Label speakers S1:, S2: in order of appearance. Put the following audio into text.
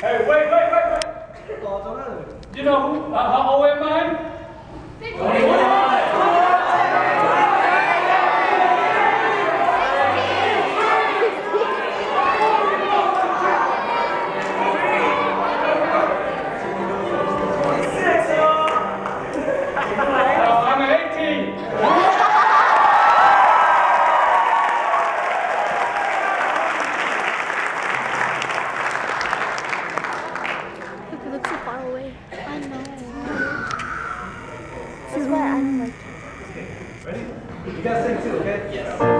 S1: hey, wait, wait, wait, wait. You know who? Uh, uh
S2: am OMI? So far away. I know. This is why I'm like.
S3: Ready? You gotta sing too, okay? Yes.